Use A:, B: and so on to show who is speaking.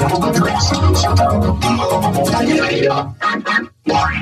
A: Thank you.